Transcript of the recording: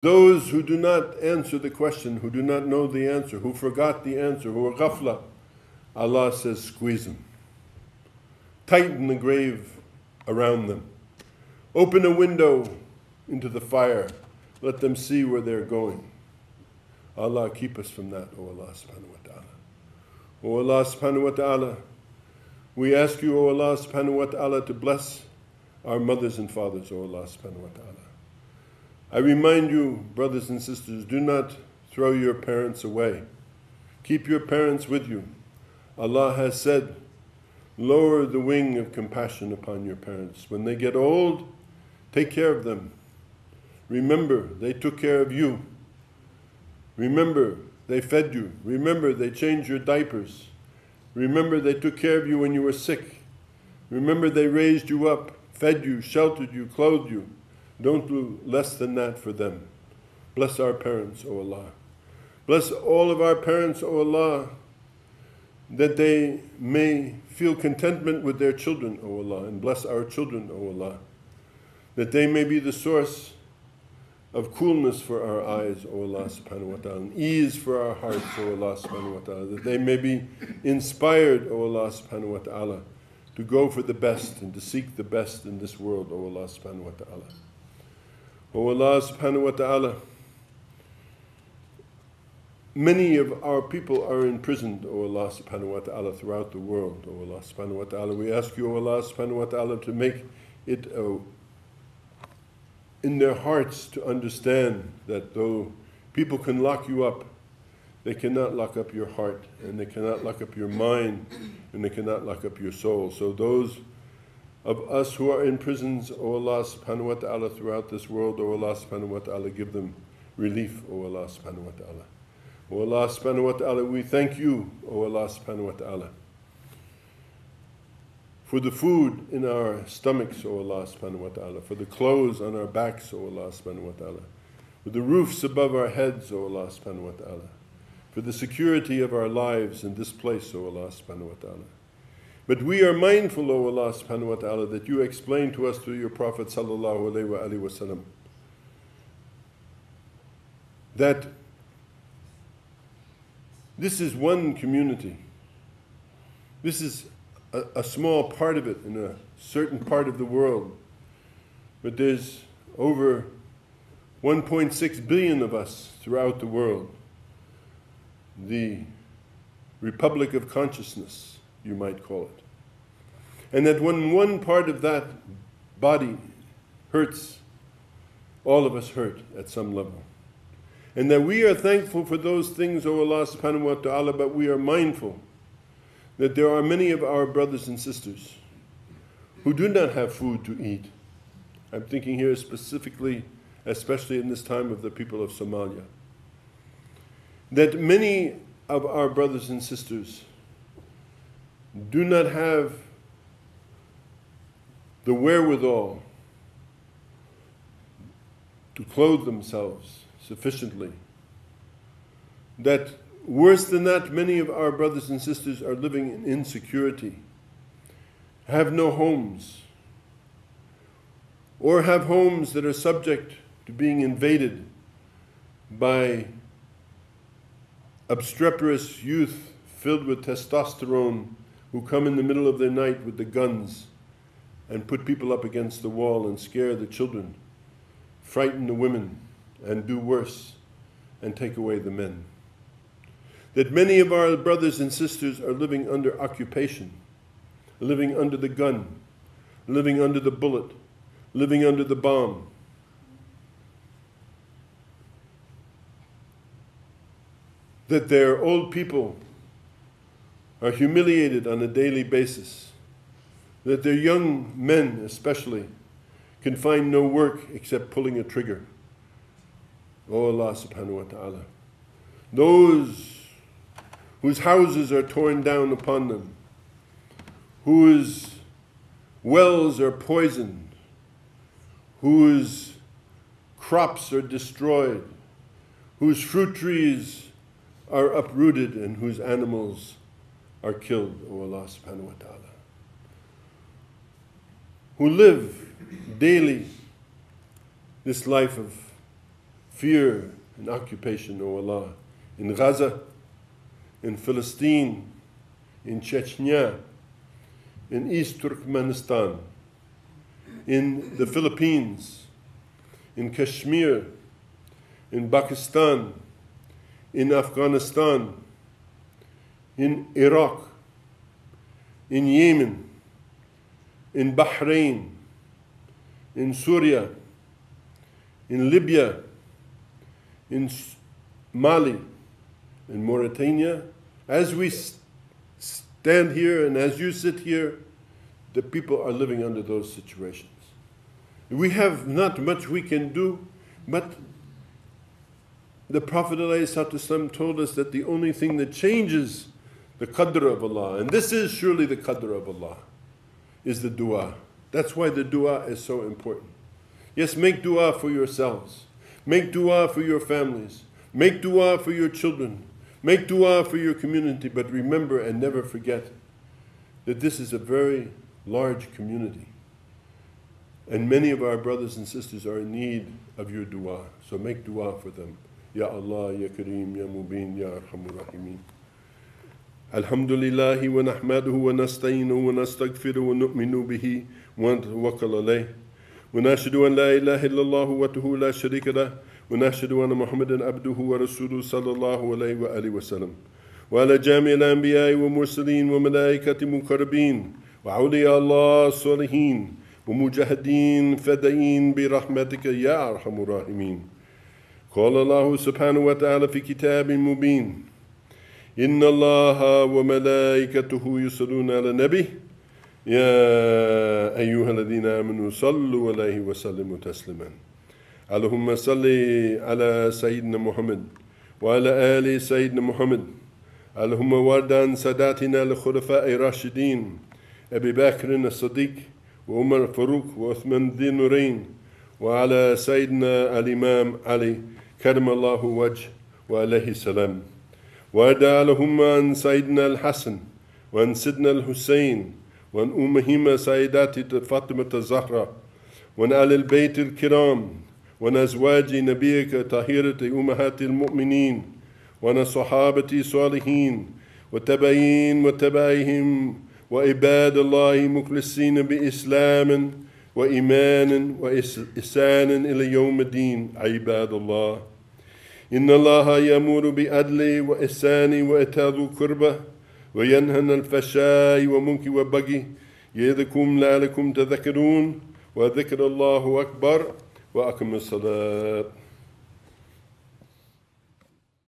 Those who do not answer the question, who do not know the answer, who forgot the answer, who are ghafla, Allah says, squeeze them. Tighten the grave around them. Open a window into the fire. Let them see where they're going. Allah keep us from that, O Allah subhanahu wa ta'ala. O Allah subhanahu wa ta'ala, we ask you, O Allah subhanahu wa ta'ala, to bless our mothers and fathers, O Allah subhanahu wa ta'ala. I remind you, brothers and sisters, do not throw your parents away. Keep your parents with you. Allah has said, lower the wing of compassion upon your parents. When they get old, take care of them. Remember, they took care of you. Remember, they fed you. Remember, they changed your diapers. Remember, they took care of you when you were sick. Remember, they raised you up, fed you, sheltered you, clothed you. Don't do less than that for them. Bless our parents, O Allah. Bless all of our parents, O Allah, that they may feel contentment with their children, O Allah, and bless our children, O Allah, that they may be the source of coolness for our eyes, O Allah subhanahu wa ta'ala, and ease for our hearts, O Allah subhanahu wa ta'ala, that they may be inspired, O Allah subhanahu wa ta'ala, to go for the best and to seek the best in this world, O Allah subhanahu wa ta'ala. O Allah subhanahu wa ta'ala, many of our people are imprisoned, O Allah subhanahu wa ta'ala, throughout the world, O Allah subhanahu wa ta'ala. We ask you, O Allah subhanahu wa ta'ala, to make it uh, in their hearts to understand that though people can lock you up, they cannot lock up your heart, and they cannot lock up your mind, and they cannot lock up your soul. So those of us who are in prisons, O Allah subhanahu wa ta'ala, throughout this world, O Allah subhanahu wa ta'ala, give them relief, O Allah subhanahu wa ta'ala. O Allah subhanahu wa ta'ala, we thank you, O Allah subhanahu wa ta'ala, for the food in our stomachs, O Allah subhanahu wa ta'ala, for the clothes on our backs, O Allah subhanahu wa ta'ala, for the roofs above our heads, O Allah subhanahu wa ta'ala, for the security of our lives in this place, O Allah subhanahu wa ta'ala. But we are mindful, O Allah subhanahu wa ta'ala, that you explain to us through your Prophet sallallahu alayhi wa alayhi wa sallam, that this is one community. This is a, a, small part of it in a certain part of the world. But there's over 1.6 billion of us throughout the world. The Republic of Consciousness you might call it. And that when one part of that body hurts, all of us hurt at some level. And that we are thankful for those things, O Allah subhanahu wa ta'ala, but we are mindful that there are many of our brothers and sisters who do not have food to eat. I'm thinking here specifically, especially in this time of the people of Somalia. That many of our brothers and sisters do not have the wherewithal to clothe themselves sufficiently. That worse than that, many of our brothers and sisters are living in insecurity, have no homes, or have homes that are subject to being invaded by obstreperous youth filled with testosterone who come in the middle of the night with the guns and put people up against the wall and scare the children, frighten the women, and do worse, and take away the men. That many of our brothers and sisters are living under occupation, living under the gun, living under the bullet, living under the bomb. That their old people are humiliated on a daily basis, that their young men, especially, can find no work except pulling a trigger. Oh Allah subhanahu wa ta'ala. Those whose houses are torn down upon them, whose wells are poisoned, whose crops are destroyed, whose fruit trees are uprooted, and whose animals are killed, O Allah subhanahu wa ta'ala. Who live daily this life of fear and occupation, O Allah, in Gaza, in Palestine, in Chechnya, in East Turkmenistan, in the Philippines, in Kashmir, in Pakistan, in Afghanistan, in Iraq, in Yemen, in Bahrain, in Syria, in Libya, in Mali, in Mauritania, as we stand here and as you sit here, the people are living under those situations. We have not much we can do, but the Prophet ﷺ told us that the only thing that changes the qadr of Allah, and this is surely the qadr of Allah, is the dua. That's why the dua is so important. Yes, make dua for yourselves. Make dua for your families. Make dua for your children. Make dua for your community. But remember and never forget that this is a very large community. And many of our brothers and sisters are in need of your dua. So make dua for them. Ya Allah, Ya Kareem, Ya Mubin, Ya Arhamur Rahimin. الحمد لله ونحمده ونستعينه ونستغفره ونؤمن به ونتوكل عليه. ونشهد أن لا إله إلا الله وحده لا شريك له. ونشهد أن محمدا عبده ورسوله صلى الله عليه وآله وسلم. وعلى جامع الأنبياء والمرسلين وملائكة مقربين وأولياء الله الصالحين ومجاهدين فدائين برحمتك يا أرحم الراحمين. قال الله سبحانه وتعالى في كتاب مبين إن الله وملائكته يصلون على النبي. يا أيها الذين آمنوا صلوا عليه وسلموا تسليما. اللهم صل على سيدنا محمد وعلى آل سيدنا محمد. اللهم وارد عن ساداتنا الخلفاء الراشدين أبي بكر الصديق وعمر الفاروق وعثمان ذي النورين وعلى سيدنا الإمام علي كرم الله وجه وعليه السلام. وارد اللهم عن سيدنا الحسن وعن سيدنا الحسين وعن أمهما سيدات فاطمة الزهراء وعن آل البيت الكرام وعن أزواج نبيك طاهرة أمهات المؤمنين وعن صحابة صالحين وتبعين وتبعهم وعباد الله مخلصين بإسلام وإيمان وإحسان إلى يوم الدين عباد الله إن الله يأمر بعدل وإحسان وإيتاء ذي القربى وينهى عن الفحشاء والمنكر والبغي يعظكم لعلكم تذكرون وذكر الله أكبر وأقم الصلاة.